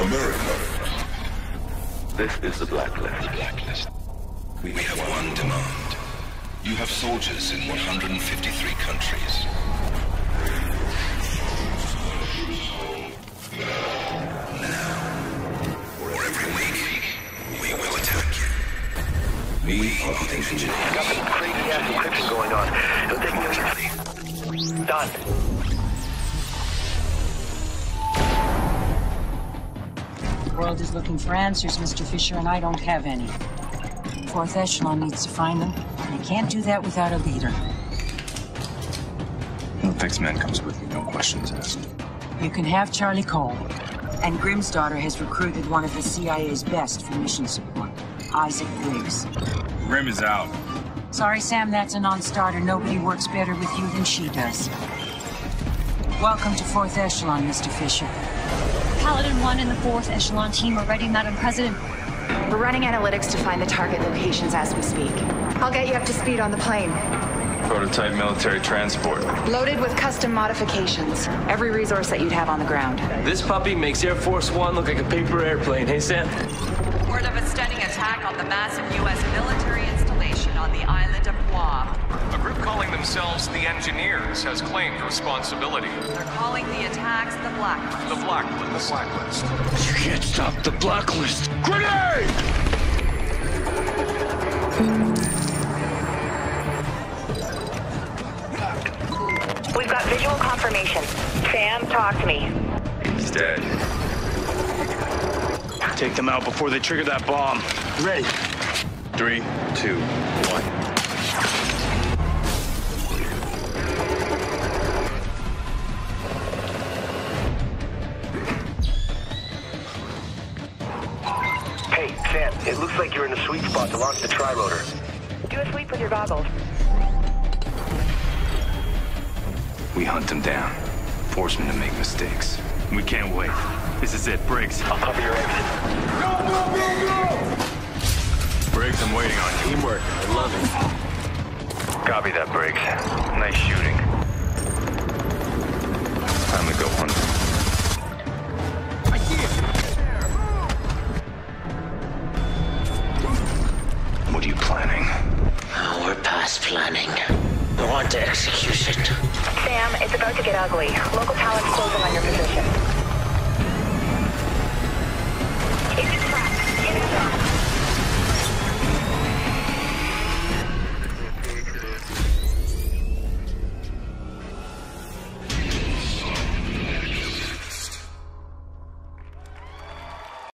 America. This is the blacklist. Blacklist. We have one demand. You have soldiers in 153 countries. Now, or every week, we will attack you. We are the engineers. Got some crazy ass encryption going on. It'll take me Done. World is looking for answers, Mr. Fisher, and I don't have any. Fourth Echelon needs to find them, and you can't do that without a leader. No fixed man comes with me, no questions asked. You can have Charlie Cole. And Grimsdottir has recruited one of the CIA's best for mission support, Isaac Briggs. Grim is out. Sorry, Sam, that's a non-starter. Nobody works better with you than she does. Welcome to Fourth Echelon, Mr. Fisher. Paladin 1 and the 4th Echelon team are ready, Madam President. We're running analytics to find the target locations as we speak. I'll get you up to speed on the plane. Prototype military transport. Loaded with custom modifications. Every resource that you'd have on the ground. This puppy makes Air Force One look like a paper airplane. Hey, Sam? Word of a stunning attack on the massive U.S. military installation on the island of Guam. A group calling themselves the Engineers has claimed responsibility. They're calling the attacks the Blacklist. The Blacklist. The Blacklist. You can't stop the Blacklist. Grenade! We've got visual confirmation. Sam, talk to me. He's dead. Take them out before they trigger that bomb. Ready. Three, two, one. It looks like you're in the sweet spot to launch the tri-rotor. Do a sweep with your goggles. We hunt them down. Force them to make mistakes. We can't wait. This is it, Briggs. I'll cover your exit. Briggs, I'm waiting on you. Teamwork. I love it. Copy that, Briggs. Nice shooting. Oh, planning. We're on to execution. Sam, it's about to get ugly. Local talent's closing on your position.